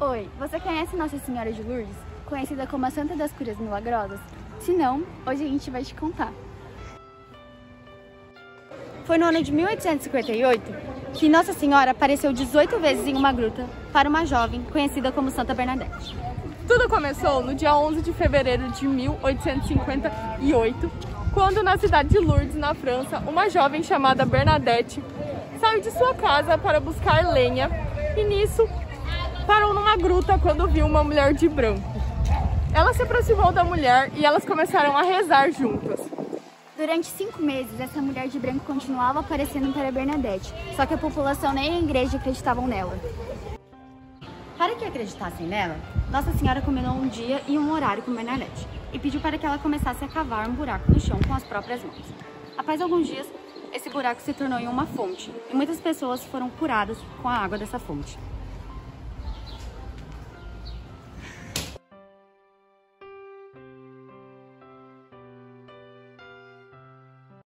Oi, você conhece Nossa Senhora de Lourdes, conhecida como a Santa das Curas Milagrosas? Se não, hoje a gente vai te contar. Foi no ano de 1858 que Nossa Senhora apareceu 18 vezes em uma gruta para uma jovem conhecida como Santa Bernadette. Tudo começou no dia 11 de fevereiro de 1858, quando na cidade de Lourdes, na França, uma jovem chamada Bernadette saiu de sua casa para buscar lenha e nisso numa gruta quando viu uma mulher de branco. Ela se aproximou da mulher e elas começaram a rezar juntas. Durante cinco meses, essa mulher de branco continuava aparecendo para Bernadette, só que a população nem a igreja acreditavam nela. Para que acreditassem nela, Nossa Senhora combinou um dia e um horário com Bernadette e pediu para que ela começasse a cavar um buraco no chão com as próprias mãos. Após alguns dias, esse buraco se tornou em uma fonte e muitas pessoas foram curadas com a água dessa fonte.